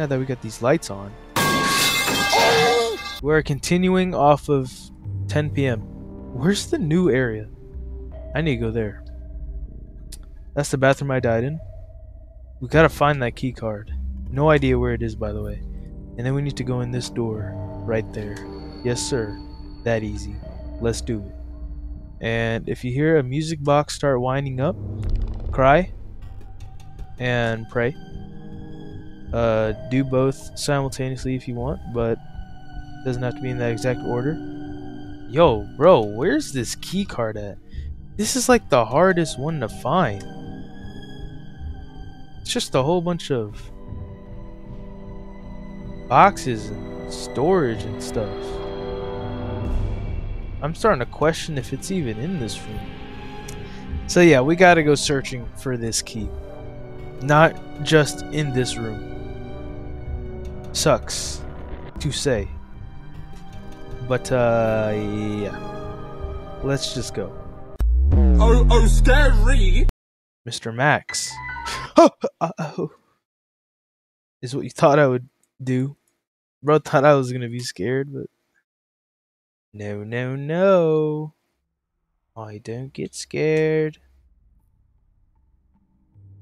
Now that we got these lights on. We're continuing off of 10 p.m. Where's the new area? I need to go there. That's the bathroom I died in. We gotta find that key card. No idea where it is, by the way. And then we need to go in this door right there. Yes, sir. That easy. Let's do it. And if you hear a music box start winding up, cry and pray. Uh, do both simultaneously if you want, but doesn't have to be in that exact order. Yo, bro, where's this key card at? This is like the hardest one to find. It's just a whole bunch of boxes and storage and stuff. I'm starting to question if it's even in this room. So yeah, we gotta go searching for this key. Not just in this room. Sucks to say. But uh yeah. Let's just go. Oh, oh, scary! Mr. Max. Uh-oh. Is what you thought I would do. Bro thought I was gonna be scared, but no, no, no. I don't get scared.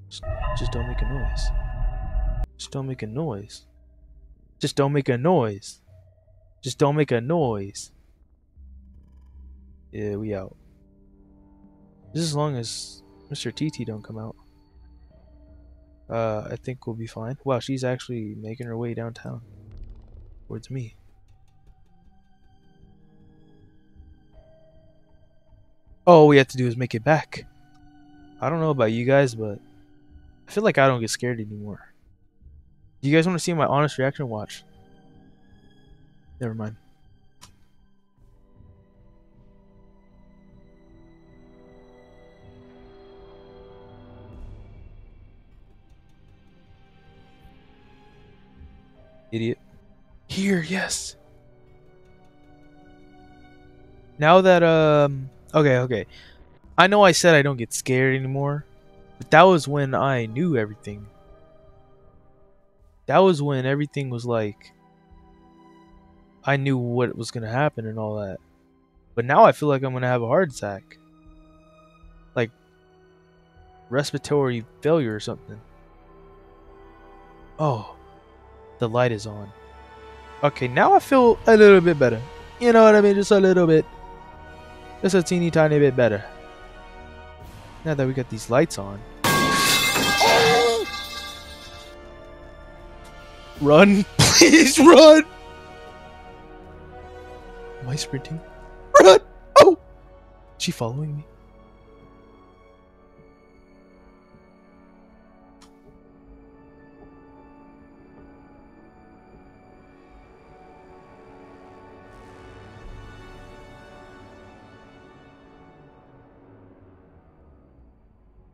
Just, just don't make a noise. Just don't make a noise. Just don't make a noise. Just don't make a noise. Yeah, we out. Just as long as Mr. TT don't come out. Uh, I think we'll be fine. Wow, she's actually making her way downtown. Towards me. All we have to do is make it back. I don't know about you guys, but I feel like I don't get scared anymore. Do you guys want to see my honest reaction? Watch. Never mind. Idiot. Here, yes. Now that um okay, okay. I know I said I don't get scared anymore, but that was when I knew everything. That was when everything was like I knew what was to happen and all that. But now I feel like I'm to have a heart attack. Like respiratory failure or something. Oh. The light is on. Okay, now I feel a little bit better. You know what I mean? Just a little bit. Just a teeny tiny bit better. Now that we got these lights on. Run! Please run! Am I sprinting? Run! Oh! Is she following me?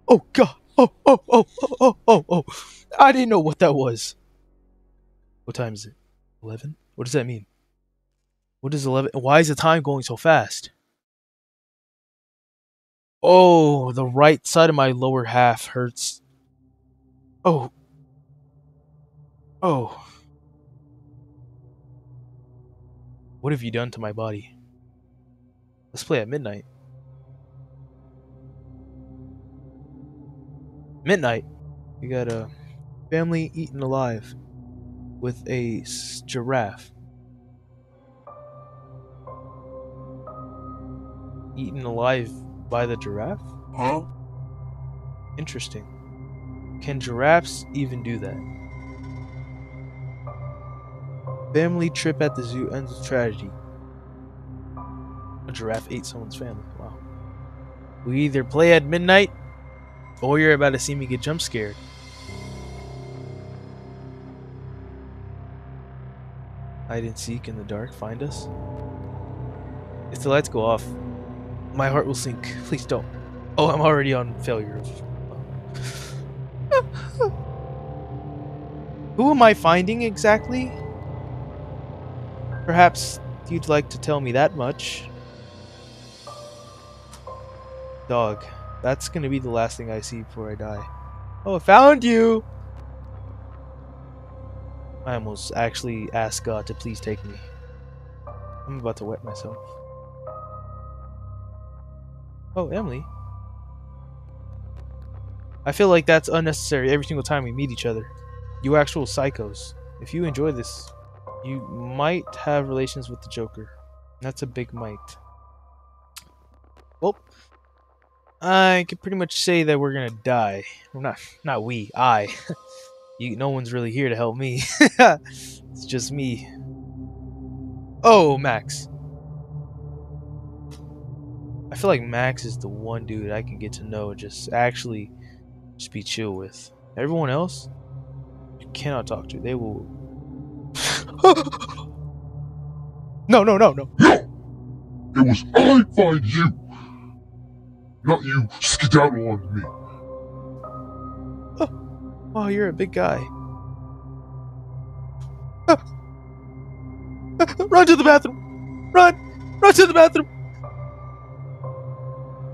Oh god! Oh, oh, oh, oh, oh, oh, oh! I didn't know what that was. What time is it? 11? What does that mean? What is 11? Why is the time going so fast? Oh, the right side of my lower half hurts. Oh. Oh. What have you done to my body? Let's play at midnight. Midnight. We got a family eaten alive with a giraffe. Eaten alive by the giraffe? Huh? Interesting. Can giraffes even do that? Family trip at the zoo ends with tragedy. A giraffe ate someone's family. Wow. We either play at midnight or you're about to see me get jump scared. Hide and seek in the dark, find us. If the lights go off, my heart will sink. Please don't. Oh, I'm already on failure. Um, Who am I finding exactly? Perhaps you'd like to tell me that much. Dog. That's gonna be the last thing I see before I die. Oh, I found you! I almost actually asked God to please take me. I'm about to wet myself. Oh, Emily. I feel like that's unnecessary every single time we meet each other. You actual psychos. If you enjoy this, you might have relations with the Joker. That's a big might. Well, I can pretty much say that we're gonna die. Not not we, I. you, no one's really here to help me. it's just me. Oh, Max. I feel like Max is the one dude I can get to know just actually just be chill with. Everyone else, you cannot talk to. They will. no, no, no, no. It was I find you, not you skedaddle on me. Oh, you're a big guy. Ah. Ah. Run to the bathroom! Run! Run to the bathroom!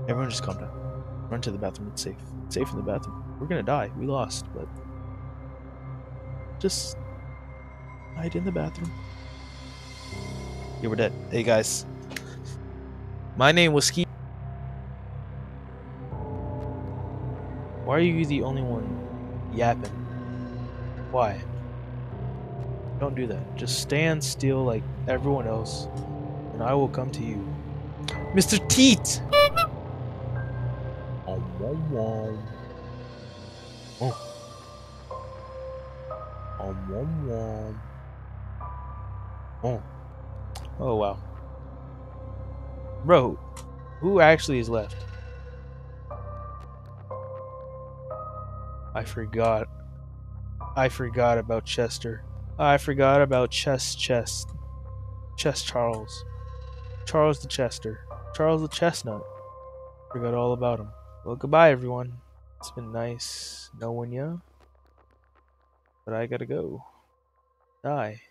Everyone just calm down. Run to the bathroom. It's safe. It's safe in the bathroom. We're gonna die. We lost, but just hide in the bathroom. Yeah, we're dead. Hey guys. My name was Ski. Why are you the only one yapping? Why? Don't do that. Just stand still like everyone else, and I will come to you. Mr. Teat! Oh. Om, om. Oh. Oh, wow. Bro, who actually is left? I forgot. I forgot about Chester. I forgot about Chess Chest. Chess Charles. Charles the Chester. Charles the Chestnut. Forgot all about him. Well, goodbye, everyone. It's been nice knowing ya. But I gotta go. Die.